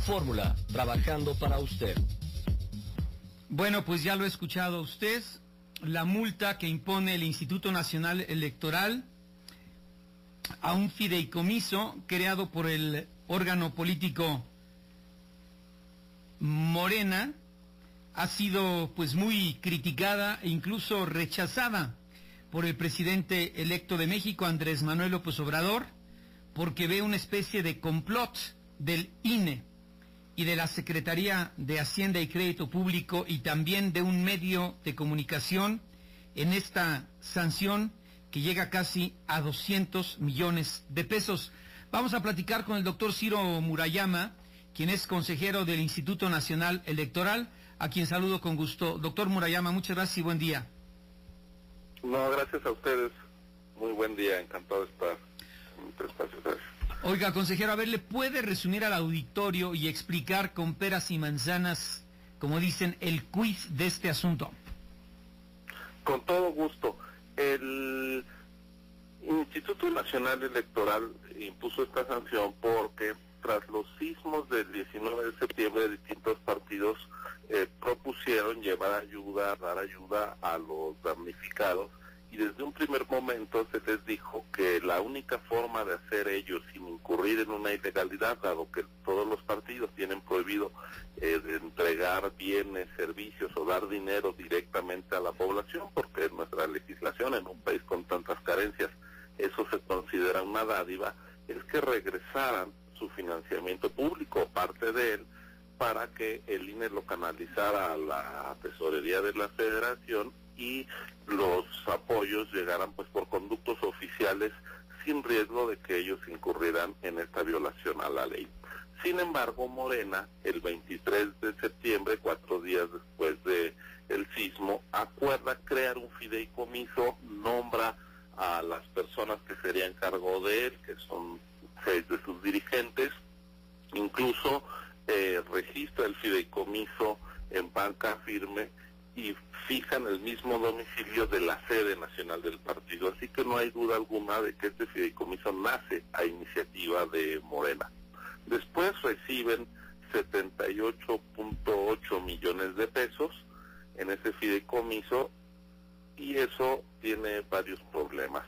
Fórmula, trabajando para usted. Bueno, pues ya lo ha escuchado usted. La multa que impone el Instituto Nacional Electoral a un fideicomiso creado por el órgano político Morena ha sido pues muy criticada e incluso rechazada por el presidente electo de México, Andrés Manuel López Obrador, porque ve una especie de complot del INE y de la Secretaría de Hacienda y Crédito Público y también de un medio de comunicación en esta sanción que llega casi a 200 millones de pesos. Vamos a platicar con el doctor Ciro Murayama, quien es consejero del Instituto Nacional Electoral, a quien saludo con gusto. Doctor Murayama, muchas gracias y buen día. No, gracias a ustedes. Muy buen día, encantado de estar en este espacio. Gracias. Oiga, consejero, a ver, ¿le puede resumir al auditorio y explicar con peras y manzanas, como dicen, el quiz de este asunto? Con todo gusto. El Instituto Nacional Electoral impuso esta sanción porque tras los sismos del 19 de septiembre distintos partidos eh, propusieron llevar ayuda, dar ayuda a los damnificados y desde un primer momento se les dijo que la única forma de hacer ello sin incurrir en una ilegalidad, dado que todos los partidos tienen prohibido eh, entregar bienes, servicios o dar dinero directamente a la población, porque nuestra legislación en un país con tantas carencias, eso se considera una dádiva, es que regresaran su financiamiento público, parte de él, para que el INE lo canalizara a la tesorería de la federación y los apoyos llegaran pues por conductos oficiales sin riesgo de que ellos incurrieran en esta violación a la ley. Sin embargo, Morena, el 23 de septiembre, cuatro días después de el sismo, acuerda crear un fideicomiso, nombra a las personas que serían cargo de él, que son seis de sus dirigentes, incluso eh, registra el fideicomiso en banca firme y fijan el mismo domicilio de la sede nacional del partido. Así que no hay duda alguna de que este fideicomiso nace a iniciativa de Morena. Después reciben 78.8 millones de pesos en ese fideicomiso y eso tiene varios problemas.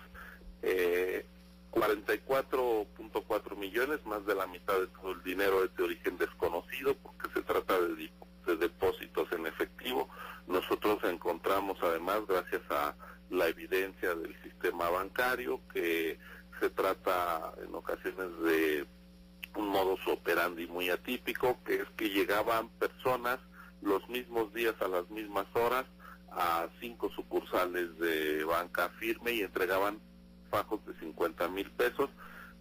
Eh, 44.4 millones, más de la mitad de todo el dinero es de origen desconocido porque se trata de, de depósitos en efectivo. Nosotros encontramos además, gracias a la evidencia del sistema bancario, que se trata en ocasiones de un modus operandi muy atípico, que es que llegaban personas los mismos días a las mismas horas a cinco sucursales de banca firme y entregaban fajos de 50 mil pesos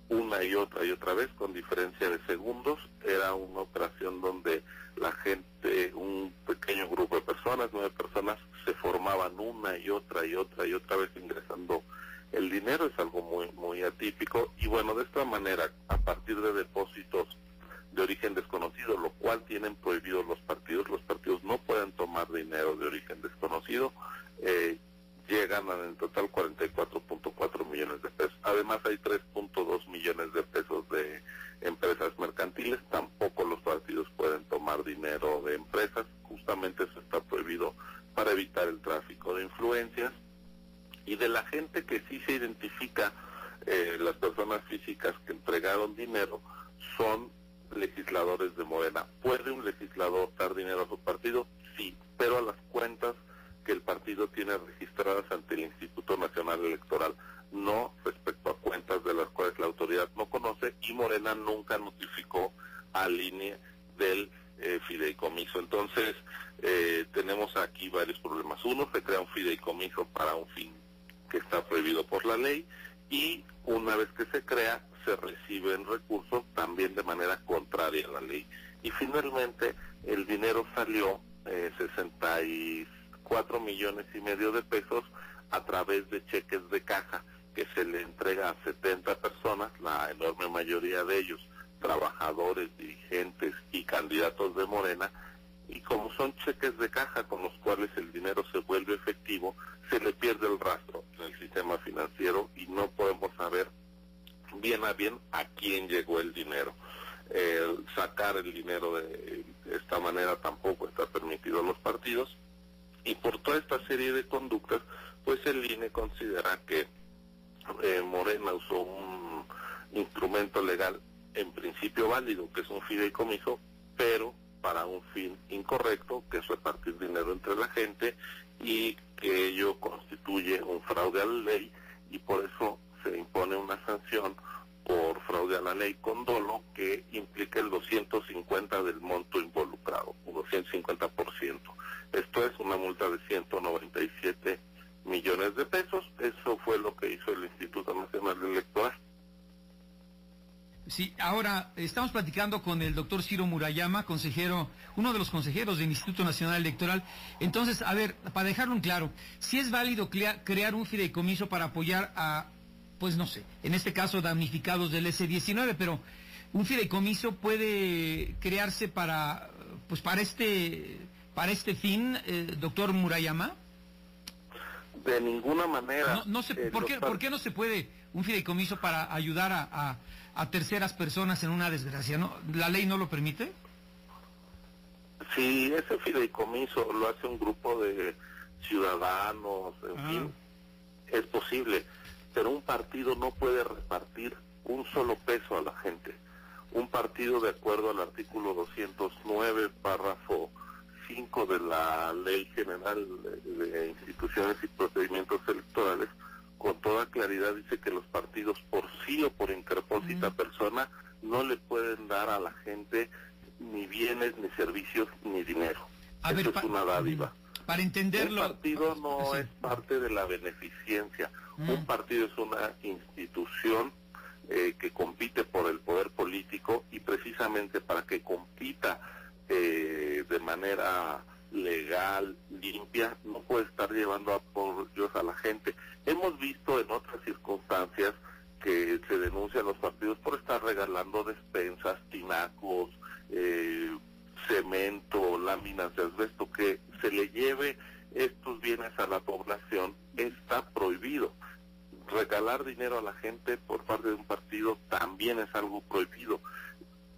una y otra y otra vez con diferencia de segundos. Era una operación donde la gente, un pequeño grupo de personas, nueve personas, se formaban una y otra y otra y otra vez ingresando el dinero. Es algo muy, muy atípico. Y bueno, de esta manera, a partir de depósitos de origen desconocido, lo cual tienen prohibidos los partidos, los partidos no pueden tomar dinero de origen desconocido. Eh, llegan a en total 44.4 millones de pesos. Además hay 3.2 millones de pesos de empresas mercantiles. Tampoco los partidos pueden tomar dinero de empresas. Justamente eso está prohibido para evitar el tráfico de influencias. Y de la gente que sí se identifica, eh, las personas físicas que entregaron dinero son legisladores de Morena. ¿Puede un legislador dar dinero a su partido? Sí, pero a las cuentas que el partido tiene registradas ante el Instituto Nacional Electoral, no respecto a cuentas de las cuales la autoridad no conoce y Morena nunca notificó al INE del eh, fideicomiso. Entonces, eh, tenemos aquí varios problemas. Uno, se crea un fideicomiso para un fin que está prohibido por la ley y una vez que se crea, se reciben recursos también de manera contraria a la ley. Y finalmente, el dinero salió eh, 66 cuatro millones y medio de pesos a través de cheques de caja que se le entrega a 70 personas, la enorme mayoría de ellos trabajadores, dirigentes y candidatos de Morena, y como son cheques de caja con los cuales el dinero se vuelve efectivo, se le pierde el rastro en el sistema financiero y no podemos saber bien a bien a quién llegó el dinero. sacar el dinero de, esta manera tampoco está permitido a los partidos. Y por toda esta serie de conductas, pues el INE considera que eh, Morena usó un instrumento legal en principio válido, que es un fideicomiso, pero para un fin incorrecto, que es repartir dinero entre la gente y que ello constituye un fraude a la ley y por eso se impone una sanción por fraude a la ley con dolo que implica el 250 del monto involucrado, o 250%. Esto es una multa de 197 millones de pesos. Eso fue lo que hizo el Instituto Nacional Electoral. Sí, ahora estamos platicando con el doctor Ciro Murayama, consejero, uno de los consejeros del Instituto Nacional Electoral. Entonces, a ver, para dejarlo en claro, si es válido crear un fideicomiso para apoyar a, pues no sé, en este caso damnificados del S-19, pero un fideicomiso puede crearse para, pues para este, para este fin, eh, doctor Murayama. De ninguna manera. No, sé, eh, ¿por, qué, ¿por qué no se puede un fideicomiso para ayudar a a terceras personas en una desgracia. ¿no? ¿La ley no lo permite? Sí, ese fideicomiso lo hace un grupo de ciudadanos, en ah. fin, es posible, pero un partido no puede repartir un solo peso a la gente. Un partido, de acuerdo al artículo 209, párrafo 5 de la Ley General de Instituciones y Procedimientos Electorales, con toda claridad dice que los partidos por sí o por interpósita persona no le pueden dar a la gente ni bienes, ni servicios, ni dinero. Eso es una dádiva. Para entenderlo. Un partido no es parte de la beneficencia. Un partido es una institución eh, que compite por el poder político y precisamente para que compita eh, de manera legal, limpia, no puede estar llevando apoyos a la gente. Hemos visto en otras circunstancias que se denuncian los partidos por estar regalando despensas, tinacos, eh, cemento, láminas de asbesto, que se le lleve estos bienes a la población está prohibido. Regalar dinero a la gente por parte de un partido también es algo prohibido.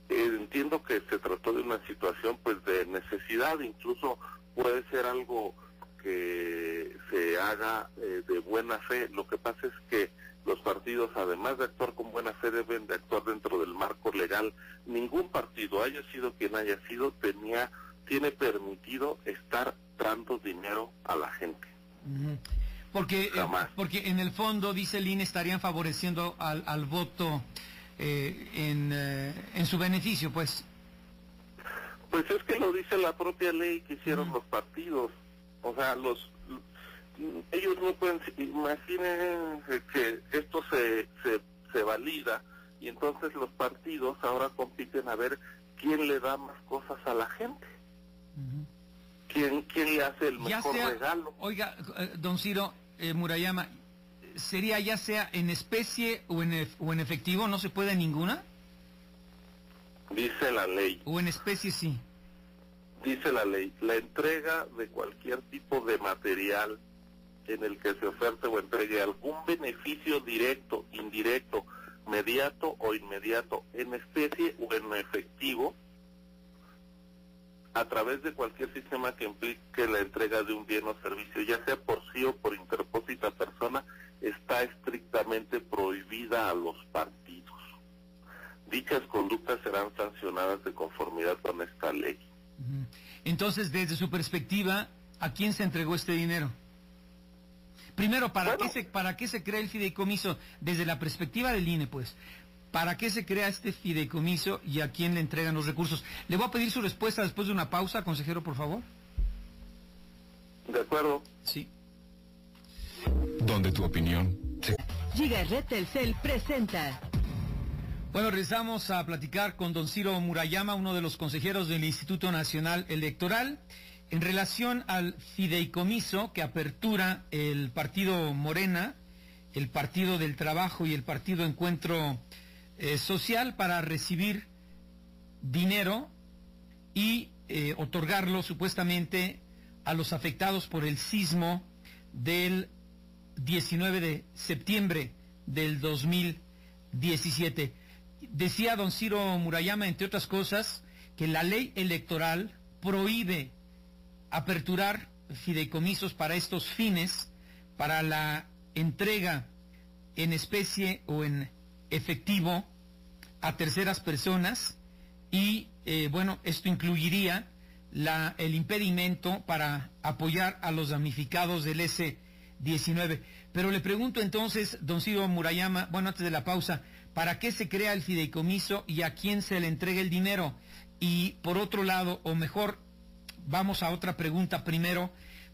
Eh, entiendo que se trató de una situación pues de necesidad, incluso puede ser algo que se haga eh, de buena fe. Lo que pasa es que los partidos, además de actuar con buena fe, deben de actuar dentro del marco legal. Ningún partido, haya sido quien haya sido, tenía, tiene permitido estar dando dinero a la gente. Porque, eh, porque en el fondo, dice el INE, estarían favoreciendo al, al voto eh, en, en su beneficio, pues. Pues es que lo dice la propia ley que hicieron los partidos. O sea, los ellos no pueden, imaginen que esto se, se, se valida y entonces los partidos ahora compiten a ver quién le da más cosas a la gente. ¿Quién, ¿Quién le hace el mejor regalo? Oiga, eh, don Ciro eh, Murayama, ¿sería ya sea en especie o en, o en efectivo? ¿No se puede ninguna? Dice la ley. ¿O en especie sí? Dice la ley, la entrega de cualquier tipo de material en el que se oferte o entregue algún beneficio directo, indirecto, mediato o inmediato, en especie o en efectivo, a través de cualquier sistema que implique la entrega de un bien o servicio, ya sea por sí o por interpósita persona, está estrictamente prohibida a los partidos. Dichas conductas serán sancionadas de conformidad con esta ley. Entonces, desde su perspectiva, ¿a quién se entregó este dinero? Primero, ¿para, qué se, ¿para qué se crea el fideicomiso? Desde la perspectiva del INE, pues. ¿Para qué se crea este fideicomiso y a quién le entregan los recursos? Le voy a pedir su respuesta después de una pausa, consejero, por favor. De acuerdo. Sí. Donde tu opinión. Giga Telcel presenta. Bueno, regresamos a platicar con don Ciro Murayama, uno de los consejeros del Instituto Nacional Electoral en relación al fideicomiso que apertura el partido Morena, el Partido del Trabajo y el Partido Encuentro eh, Social para recibir dinero y eh, otorgarlo supuestamente a los afectados por el sismo del 19 de septiembre del 2017. decía don Ciro Murayama, entre otras cosas, que la ley electoral prohíbe aperturar fideicomisos para estos fines, para la entrega en especie o en efectivo a terceras personas y eh, bueno, esto incluiría la, el impedimento para apoyar a los damnificados del S-19. Pero le pregunto entonces, don Ciro Murayama, bueno, antes de la pausa, ¿para qué se crea el fideicomiso y a quién se le entrega el dinero? Y por otro lado, o mejor, vamos a otra pregunta primero,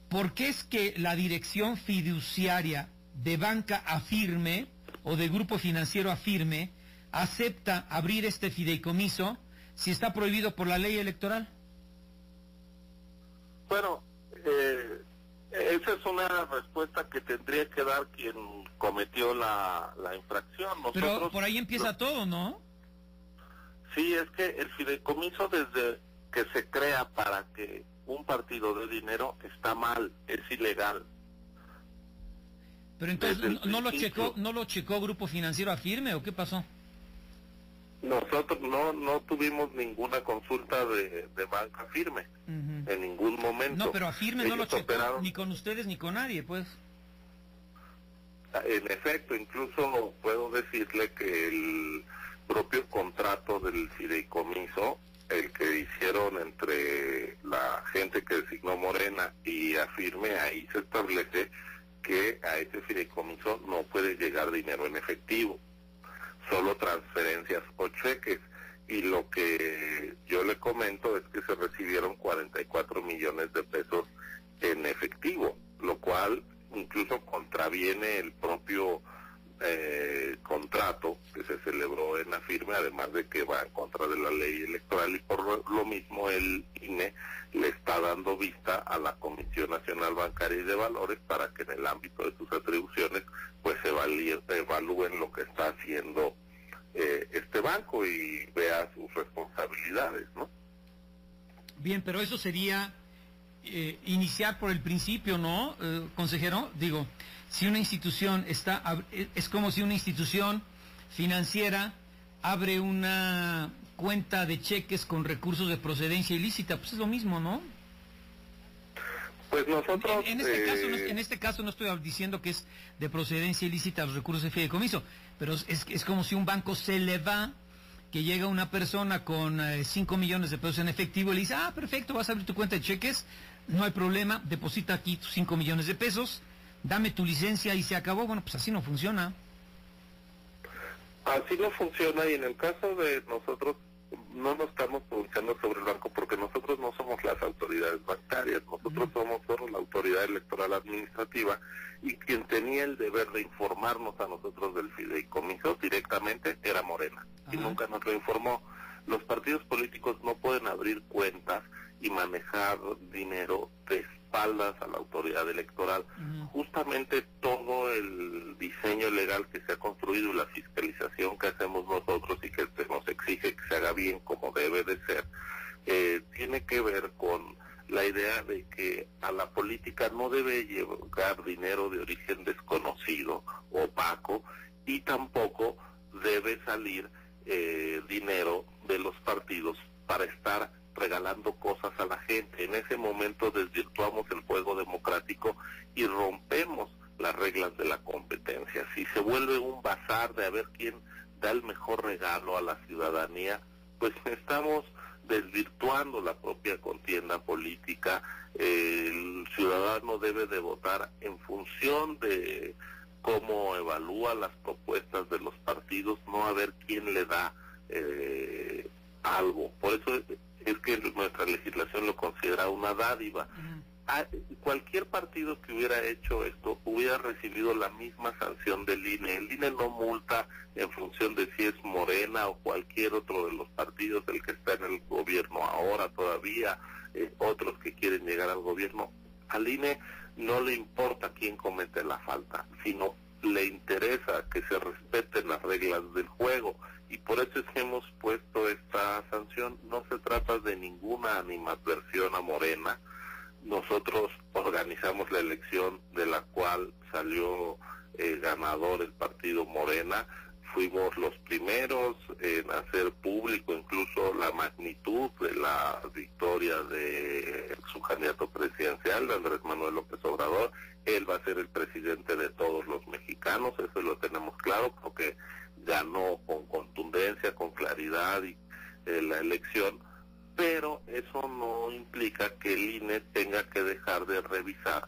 ¿por qué es que la dirección fiduciaria de banca afirme o de grupo financiero afirme acepta abrir este fideicomiso si está prohibido por la ley electoral? Bueno, eh, esa es una respuesta que tendría que dar quien cometió la, la infracción. Pero por ahí empieza todo, ¿no? Sí, es que el fideicomiso desde que se crea para que un partido de dinero está mal, es ilegal. Pero entonces no lo checó, no lo checó Grupo Financiero Afirme o qué pasó? Nosotros no no tuvimos ninguna consulta de, banca firme en ningún momento. No, pero Afirme no lo checó ni con ustedes ni con nadie, pues. En efecto, incluso puedo decirle que el propio contrato del fideicomiso, el que hicieron entre la gente que designó Morena y Afirme, ahí se establece que a ese fideicomiso no puede llegar dinero en efectivo solo transferencias o cheques. Y lo que yo le comento es que se recibieron 44 millones de pesos en efectivo, lo cual incluso contraviene el propio eh, contrato que se celebró en la firma, además de que va en contra de la ley electoral y por lo mismo el INE le está dando vista a la Comisión Nacional Bancaria y de Valores para que en el ámbito de sus atribuciones pues evalúen lo que está haciendo eh, este banco y vea sus responsabilidades, ¿no? Bien, pero eso sería eh, iniciar por el principio, ¿no, eh, consejero? Digo, si una institución está, es como si una institución financiera abre una cuenta de cheques con recursos de procedencia ilícita, pues es lo mismo, ¿no? Pues nosotros... En, este caso, no, en este caso no estoy diciendo que es de procedencia ilícita los recursos de fideicomiso, pero es, es como si un banco se le va, que llega una persona con 5 millones de pesos en efectivo y le dice, ah, perfecto, vas a abrir tu cuenta de cheques, no hay problema, deposita aquí tus 5 millones de pesos, dame tu licencia y se acabó. Bueno, pues así no funciona. Así no funciona y en el caso de nosotros no nos estamos pronunciando sobre el banco porque nosotros no somos las autoridades bancarias, nosotros somos solo la autoridad electoral administrativa y quien tenía el deber de informarnos a nosotros del fideicomiso directamente era Morena y nunca nos lo informó. Los partidos políticos no pueden abrir cuentas y manejar dinero de espaldas a la autoridad electoral. Justamente todo el diseño legal que se ha construido y la fiscalización que hacemos nosotros y que nos exige que se haga bien como debe de ser, eh, tiene que ver con la idea de que a la política no debe llegar dinero de origen desconocido, opaco, y tampoco debe salir eh, dinero de los partidos para estar regalando cosas a la gente. En ese momento desvirtuamos el juego democrático y rompemos las reglas de la competencia. Si se vuelve un bazar de a ver quién da el mejor regalo a la ciudadanía, pues estamos desvirtuando la propia contienda política. El ciudadano debe de votar en función de cómo evalúa las propuestas de los partidos, no a ver quién le da eh, algo. Por eso es que nuestra legislación lo considera una dádiva. Ah, cualquier partido que hubiera hecho esto hubiera recibido la misma sanción del INE. El INE no multa en función de si es Morena o cualquier otro de los partidos, el que está en el gobierno ahora todavía, eh, otros que quieren llegar al gobierno. Al INE no le importa quién comete la falta, sino le interesa que se respeten las reglas del juego y por eso es que hemos puesto esta sanción. No se trata de ninguna animadversión a Morena. Nosotros organizamos la elección de la cual salió eh, ganador el partido Morena. fuimos los primeros en hacer público incluso la magnitud de la victoria de su candidato presidencial, de Andrés Manuel López Obrador. Él va a ser el presidente de todos los mexicanos, eso lo tenemos claro, porque ganó con contundencia, con claridad y, eh, la elección, pero eso no implica que el INE tenga que dejar de revisar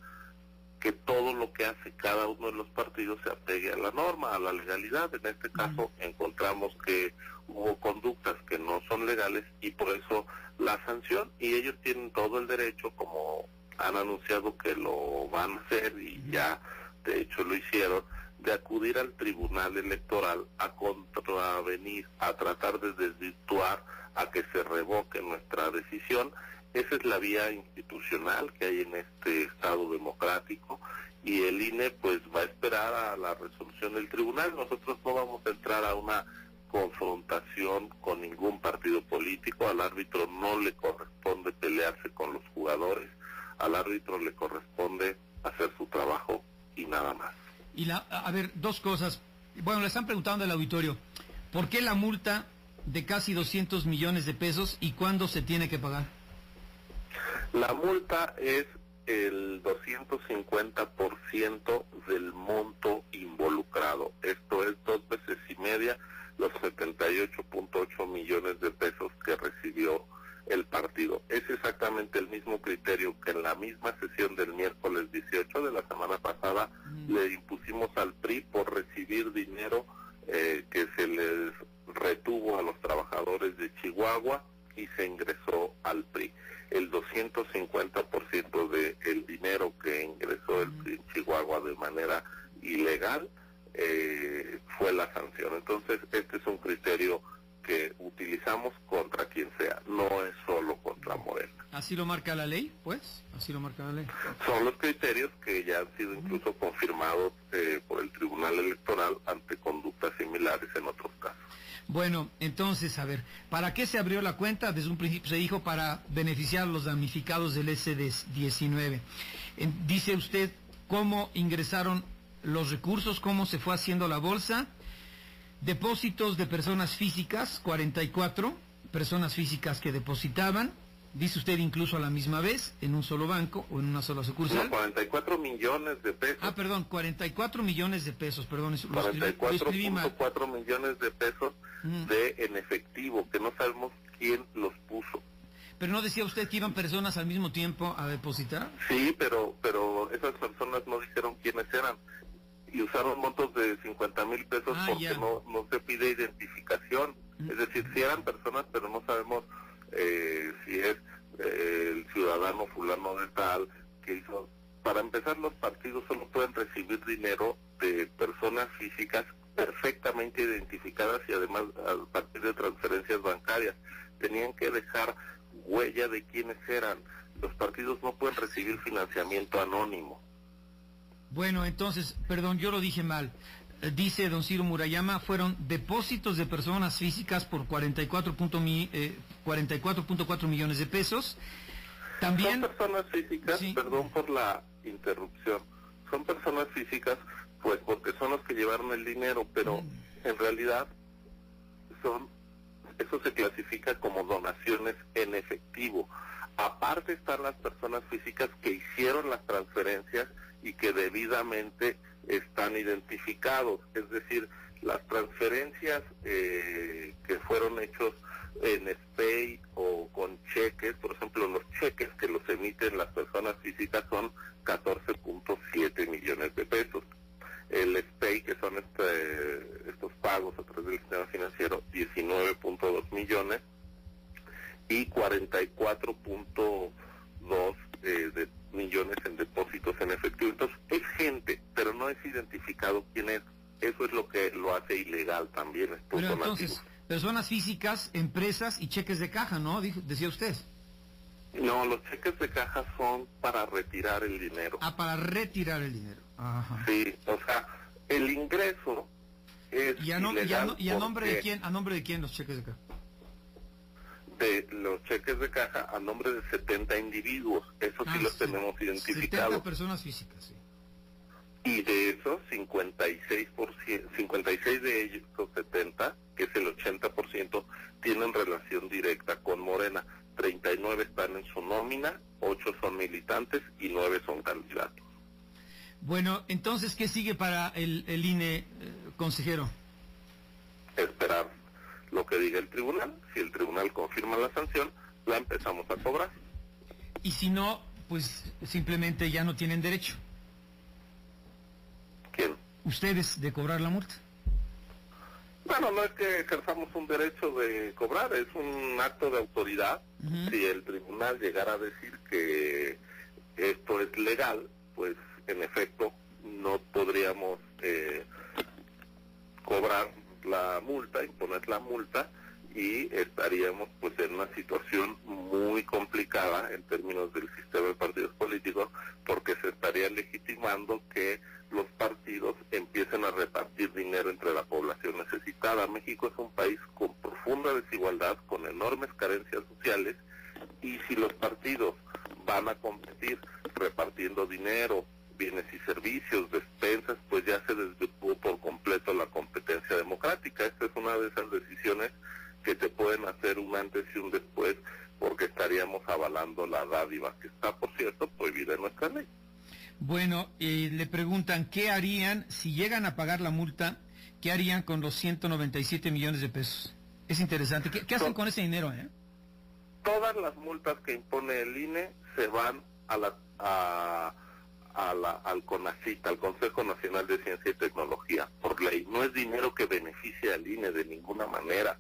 que todo lo que hace cada uno de los partidos se apegue a la norma, a la legalidad. En este caso encontramos que hubo conductas que no son legales y por eso la sanción y ellos tienen todo el derecho, como han anunciado que lo van a hacer y ya de hecho lo hicieron, de acudir al tribunal electoral a contravenir, a tratar de desvirtuar, a que se revoque nuestra decisión esa es la vía institucional que hay en este Estado democrático y el INE pues va a esperar a la resolución del tribunal. Nosotros no vamos a entrar a una confrontación con ningún partido político. Al árbitro no le corresponde pelearse con los jugadores. Al árbitro le corresponde hacer su trabajo y nada más. Y la, a ver, dos cosas. Bueno, le están preguntando al auditorio, ¿por qué la multa de casi 200 millones de pesos y cuándo se tiene que pagar? La multa es el 250% del monto involucrado. Esto es dos veces y media los 78.8 millones de pesos que recibió el partido. Es exactamente el mismo criterio que en la misma sesión del miércoles 18 de la semana pasada le impusimos al PRI por recibir dinero eh, que se les retuvo a los trabajadores de Chihuahua y se ingresó al PRI el 250% del el dinero que ingresó el Chihuahua de manera ilegal eh, fue la sanción. Entonces, este es un criterio que utilizamos contra quien sea, no es solo contra Morena. ¿Así lo marca la ley, pues? ¿Así lo marca la ley? Son los criterios que ya han sido incluso confirmados eh, por el Tribunal Electoral ante conductas similares en otros casos. Bueno, entonces, a ver, ¿para qué se abrió la cuenta? Desde un principio se dijo para beneficiar a los damnificados del SD19. Dice usted cómo ingresaron los recursos, cómo se fue haciendo la bolsa. Depósitos de personas físicas, 44 personas físicas que depositaban dice usted incluso a la misma vez, en un solo banco o en una sola sucursal. 44 millones de pesos. Ah, perdón, 44 millones de pesos, perdón. 44.4 millones de pesos de en efectivo, que no sabemos quién los puso. Pero no decía usted que iban personas al mismo tiempo a depositar? Sí, pero pero esas personas no dijeron quiénes eran y usaron montos de 50 mil pesos ah, porque no, no se pide identificación. Es decir, si eran personas, pero no sabemos eh, si es eh, el ciudadano fulano de tal que hizo. Para empezar, los partidos solo pueden recibir dinero de personas físicas perfectamente identificadas y además a partir de transferencias bancarias. Tenían que dejar huella de quiénes eran. Los partidos no pueden recibir financiamiento anónimo. Bueno, entonces, perdón, yo lo dije mal. Dice don Ciro Murayama, fueron depósitos de personas físicas por 44.4 eh, millones de pesos. También... Son personas físicas, perdón por la interrupción, son personas físicas pues porque son los que llevaron el dinero, pero mm. en realidad son, eso se clasifica como donaciones en efectivo. Aparte están las personas físicas que hicieron las transferencias y que debidamente están identificados, es decir, las transferencias eh, que fueron hechos en SPAY o con cheques, por ejemplo, los cheques que los emiten las personas físicas son 14.7 millones de pesos. El SPAY, que son este, estos pagos a través del sistema financiero, 19.2 millones y 44.2 eh, de millones en depósitos en efectivo. Entonces, es gente, pero no es identificado quién es. Eso es lo que lo hace ilegal también. Pero entonces, empresas y cheques de caja, ¿no? decía usted. No, los cheques de caja son para retirar el dinero. Ah, para retirar el dinero. Sí, o sea, el ingreso es ¿Y a, y a nombre de quién? ¿A nombre de quién los cheques de caja? de los cheques de caja a nombre de 70 individuos. Eso sí ah, los tenemos identificados. 70 personas físicas, sí. y de esos 56, 56 de ellos, 70, que es el 80%, tienen relación directa con Morena. 39 están en su nómina, 8 son militantes y 9 son candidatos. Bueno, entonces, ¿qué sigue para el, el INE, eh, consejero? Esperar lo que diga el tribunal. Si el tribunal confirma la sanción, la empezamos a cobrar. Y si no, pues simplemente ya no tienen derecho. ¿Quién? Ustedes de cobrar la multa. Bueno, no es que ejerzamos un derecho de cobrar, es un acto de autoridad. Si el tribunal llegara a decir que esto es legal, pues en efecto no podríamos eh, cobrar la multa, imponer la multa y estaríamos pues en una situación muy complicada en términos del sistema de partidos políticos porque se estaría legitimando que los partidos empiecen a repartir dinero entre la población necesitada. México es un país con profunda desigualdad, con enormes carencias sociales y si los partidos van a competir repartiendo dinero, bienes y servicios, despensas, pues ya se desvirtuó por completo la competencia democrática. Esta es una de esas decisiones que te pueden hacer un antes y un después porque estaríamos avalando la dádiva, que está, por cierto, prohibida en nuestra ley. Bueno, eh, le preguntan, ¿qué harían si llegan a pagar la multa? ¿Qué harían con los 197 millones de pesos? Es interesante. ¿Qué, qué hacen con ese dinero? Eh? Todas las multas que impone el INE se van a la, a, a la, al CONACIT, al Consejo Nacional de Ciencia y Tecnología, por ley. No es dinero que beneficie al INE de ninguna manera.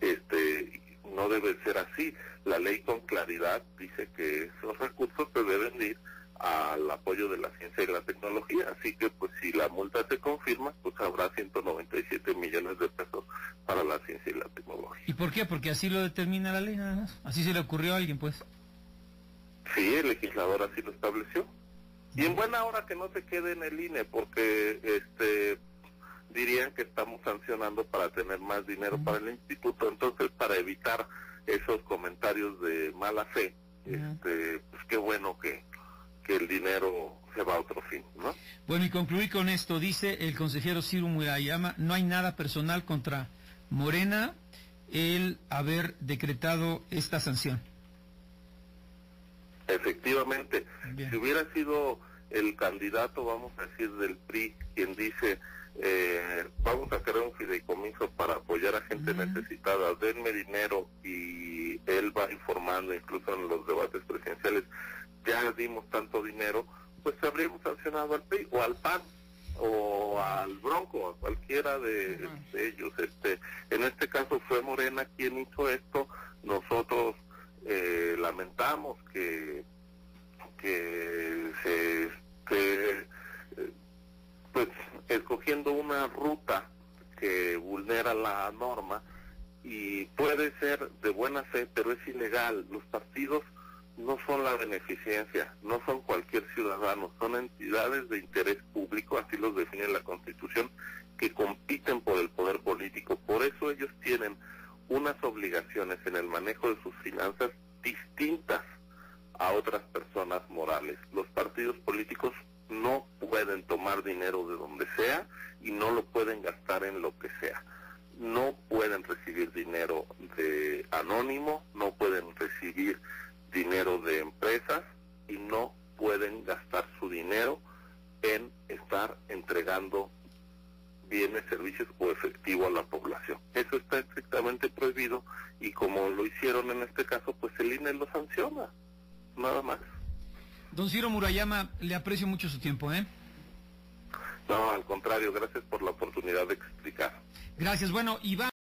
Este, no debe ser así. La ley con claridad dice que esos recursos se deben ir al apoyo de la ciencia y la tecnología. Así que, pues, si la multa se confirma, pues habrá 197 millones de pesos para la ciencia y la tecnología. ¿Y por qué? Porque así lo determina la ley nada más. Así se le ocurrió a alguien, pues. Sí, el legislador así lo estableció. Y en buena hora que no se quede en el INE, porque este dirían que estamos sancionando para tener más dinero para el instituto. Entonces, para evitar esos comentarios de mala fe, este, pues qué bueno que, que el dinero se va a otro fin, ¿no? Bueno, y concluí con esto. Dice el consejero Ciro Murayama, no hay nada personal contra Morena el haber decretado esta sanción. Efectivamente, Bien. si hubiera sido el candidato, vamos a decir, del PRI, quien dice, eh, vamos a crear un fideicomiso para apoyar a gente necesitada, denme dinero y él va informando, incluso en los debates presidenciales, ya dimos tanto dinero, pues habríamos sancionado al PRI o al PAN o al Bronco, a cualquiera de, de ellos. Este, en este caso fue Morena quien hizo esto, nosotros eh, lamentamos que que se esté pues escogiendo una ruta que vulnera la norma y puede ser de buena fe pero es ilegal. Los partidos no son la beneficencia no son cualquier ciudadano son entidades de interés público así los define la constitución que compiten por el poder político. Por eso ellos tienen unas obligaciones en el manejo de sus finanzas distintas a otras personas morales. Los partidos políticos no pueden tomar dinero de donde sea y no lo pueden gastar en lo que sea. No pueden recibir dinero de anónimo, no pueden recibir dinero de empresas y no pueden gastar su dinero en estar entregando bienes, servicios o efectivo a la población. Eso está estrictamente prohibido y como lo hicieron en este caso, pues el INE lo sanciona, nada más. Don Ciro Murayama, le aprecio mucho su tiempo, ¿eh? No, al contrario, gracias por la oportunidad de explicar. Gracias. Bueno, Iván.